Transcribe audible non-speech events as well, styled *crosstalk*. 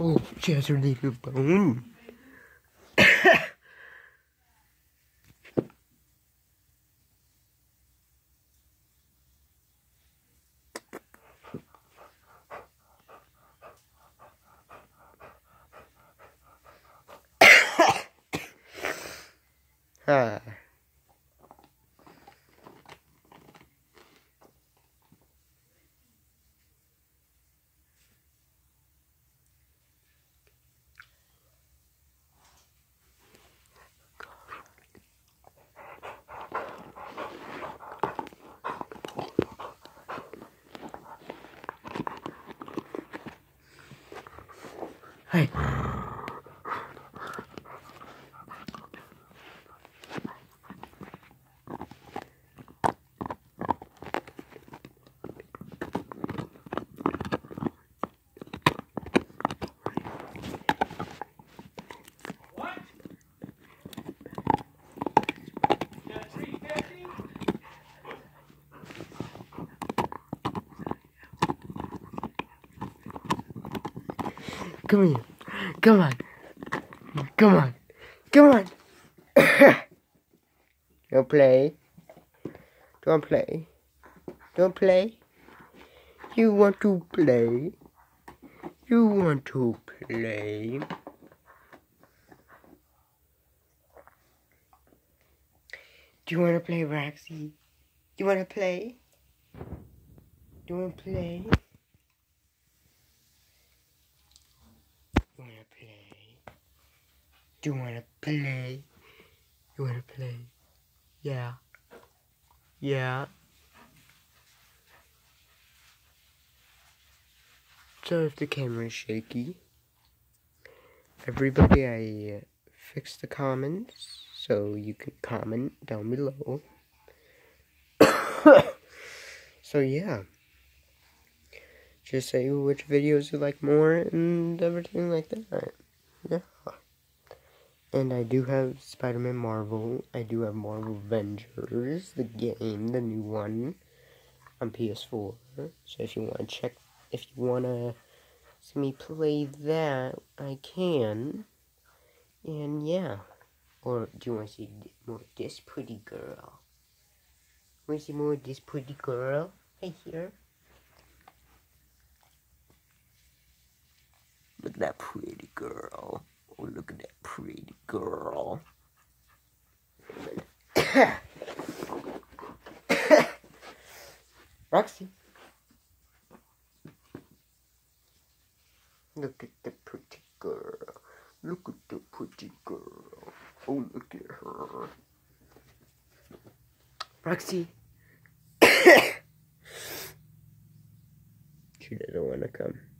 Oh, has her little bone. ah. Hey. Come here. Come on. Come on. Come on. *coughs* Don't play. Don't play. Don't play. You want to play. You want to play. Do you want to play, Roxy? Do you want to play? Do you want to play? You wanna play? Do you wanna play? You wanna play? Yeah. Yeah. So if the camera is shaky, everybody I uh, fixed the comments so you can comment down below. *coughs* so yeah. Just say which videos you like more and everything like that. Yeah. And I do have Spider-Man Marvel. I do have Marvel Avengers, the game, the new one on PS4. So if you want to check, if you want to see me play that, I can. And yeah. Or do you want to see more this pretty girl? Want to see more this pretty girl? Right here. Look at that pretty girl. Oh, look at that pretty girl. *coughs* Roxy. Look at the pretty girl. Look at the pretty girl. Oh, look at her. Roxy. *coughs* she doesn't want to come.